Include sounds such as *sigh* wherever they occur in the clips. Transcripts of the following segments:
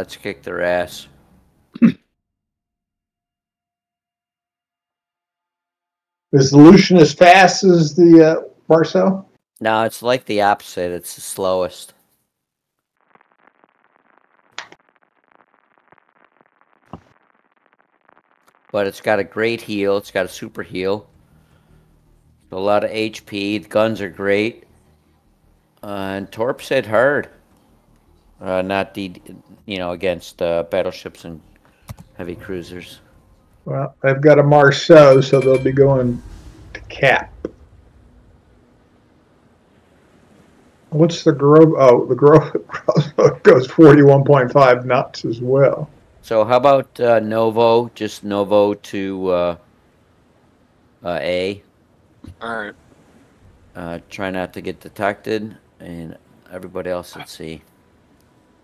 let's kick their ass. *clears throat* Is the Lucian as fast as the uh, Marceau? No, it's like the opposite. It's the slowest. But it's got a great heal. It's got a super heal. A lot of HP. The guns are great. Uh, and Torps hit hard. Uh, not the, you know, against uh, battleships and heavy cruisers. Well, they've got a Marceau, so they'll be going to cap. What's the Grove? Oh, the Grove *laughs* goes 41.5 knots as well. So how about uh, Novo? Just Novo to uh, uh, A. All right. Uh, try not to get detected, and everybody else at C.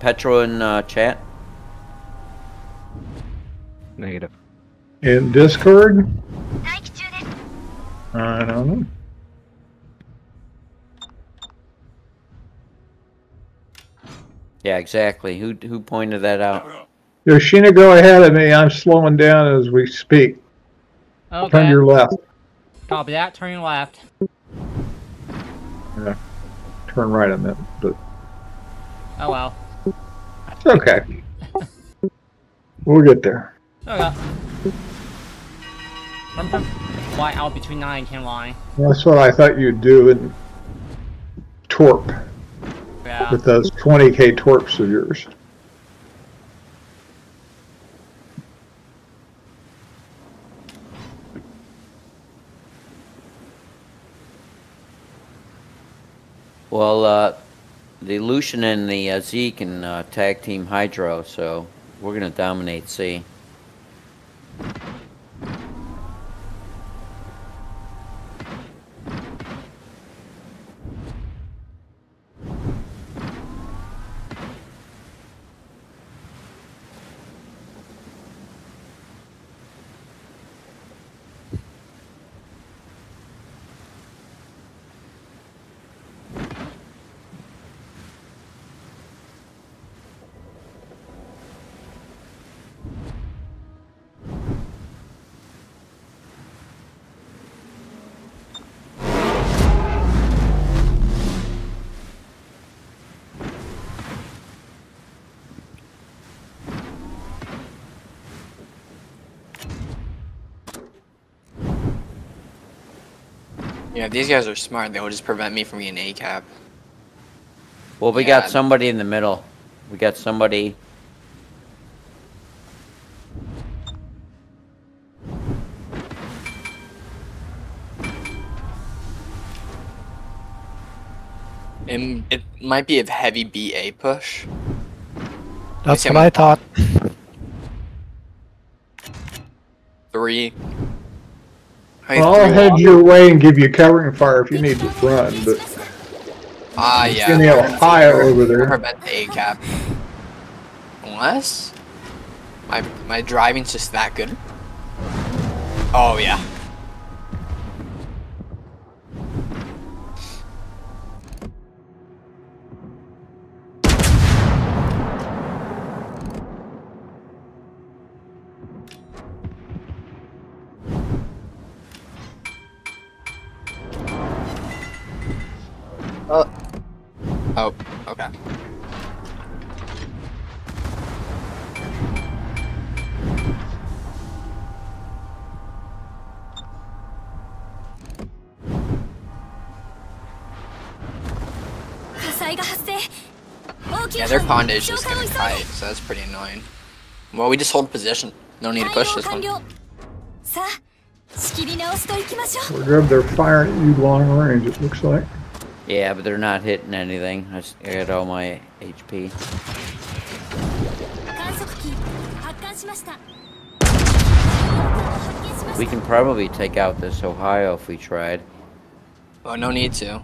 Is Petro in uh, chat? Negative. In Discord? I don't know. Yeah, exactly. Who who pointed that out? Yoshino, go ahead of me. I'm slowing down as we speak. Okay. Turn your left. Copy that. Turn your left. Yeah. Turn right, I meant, but Oh well. It's okay. we'll get there. Okay. Remember why out between 9 and 10 line. That's what I thought you'd do in Torp Yeah. with those 20k Torps of yours. Well, uh, the Lucian and the uh, can uh, tag team Hydro, so we're gonna dominate C. Yeah, if these guys are smart, they will just prevent me from getting A cap. Well, we Yeah. got somebody in the middle. We got somebody. It, it might be a heavy BA push. That's what I thought. Three. Think I'll head your way and give you covering fire if you need to run, but Ah, yeah. in the Ohio over there. Prevent the A cap. Unless my my driving's just that good. Oh yeah. that. Yeah, their pond is just gonna kite, so that's pretty annoying. Well, we just hold position. No need to push this one. We'll grab their fire at you long range, it looks like. Yeah, but they're not hitting anything. I just got all my HP. We can probably take out this Ohio if we tried. Oh, no need to.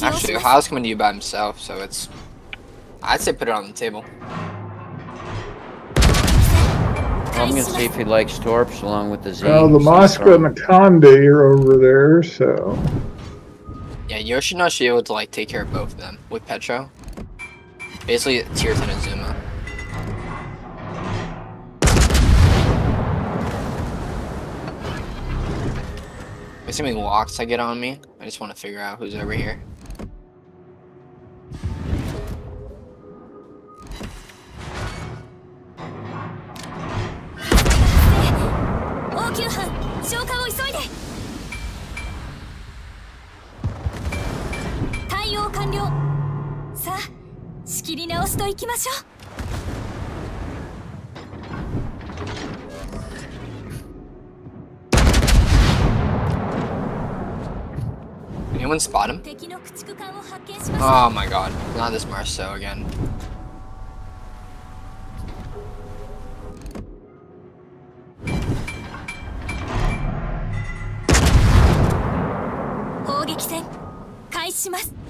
Actually, Ohio's coming to you by himself, so it's... I'd say put it on the table. I'm gonna see if he likes Torps along with the Z. Well, the See Moscow and the Conde are over there, so Yeah, Yoshino should be able to like take care of both of them with Petro. Basically, tier 10 Azuma. There's so many locks I get on me. I just want to figure out who's over here. 仕切り直しといきましょう Anyone spot him? Oh my god, not this Marceau again. Attack!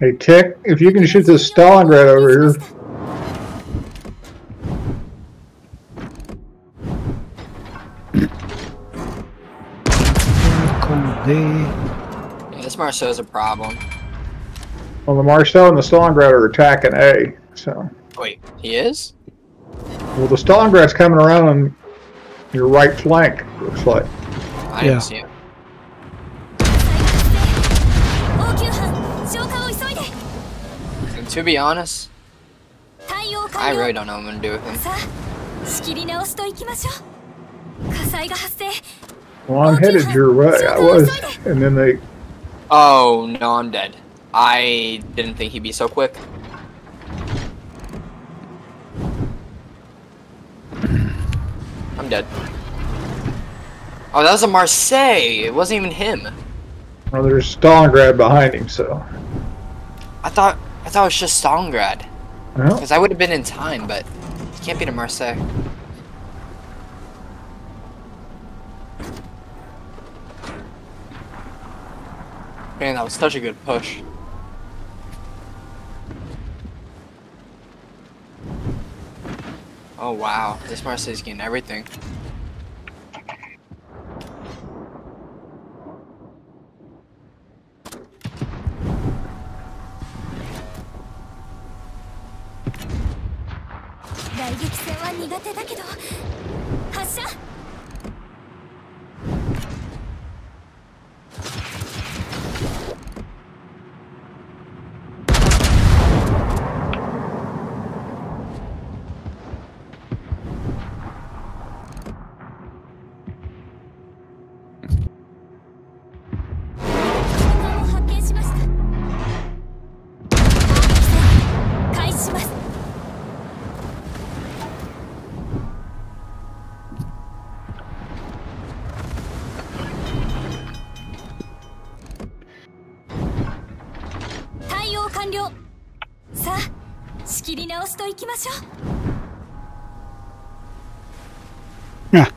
Hey Tick, if you can shoot this Stalingrad over here, Yeah, this Marceau is a problem. well, the Marceau and the Stalingrad are attacking A. So, Wait, he is? well, the Stalingrad's coming around on your right flank. Looks like. I didn't Yeah. see him. To be honest, I really don't know what I'm gonna do with him. Well, I'm headed your way. I was, and then they. Oh no, I'm dead. I didn't think he'd be so quick. *clears throat* I'm dead. Oh, that was a Marseille. It wasn't even him. Well, there's Stalingrad behind him, so. I thought I thought it was just Stalingrad. Because I would have been in time, but you can't beat a Marseille. Man, that was such a good push. Oh wow, this Marseille's getting everything. だけど。了さあ仕切り直しといきましょう Yeah.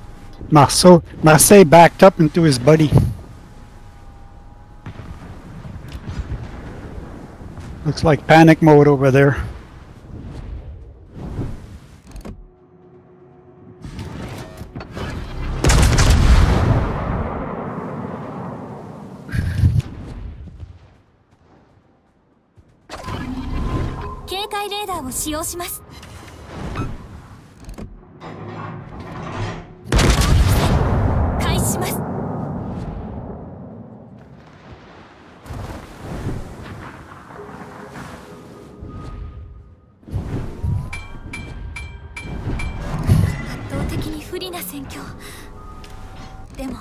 Marceau, Marseille backed up into his buddy. Looks like panic mode over there.「 します」戦況。でも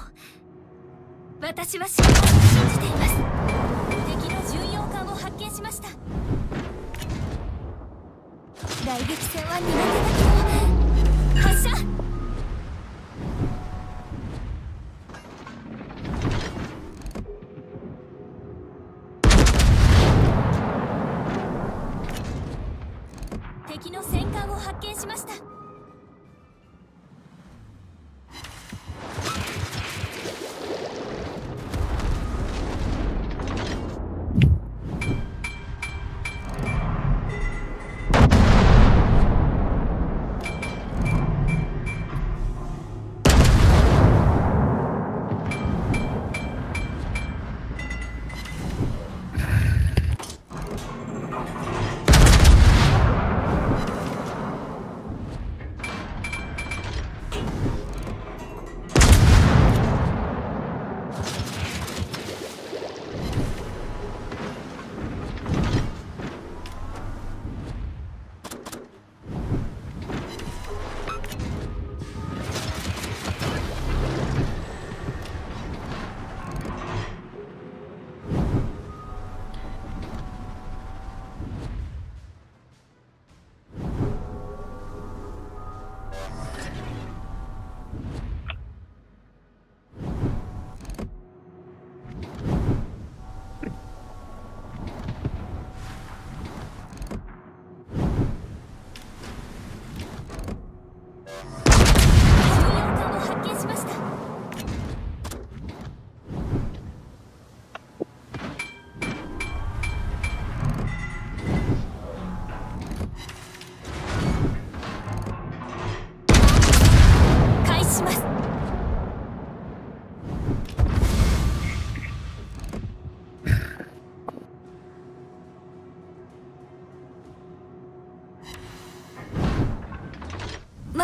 私は信じ雷撃戦は苦手だけど発射。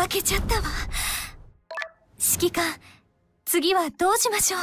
負けちゃったわ。指揮官次はどうしましょう？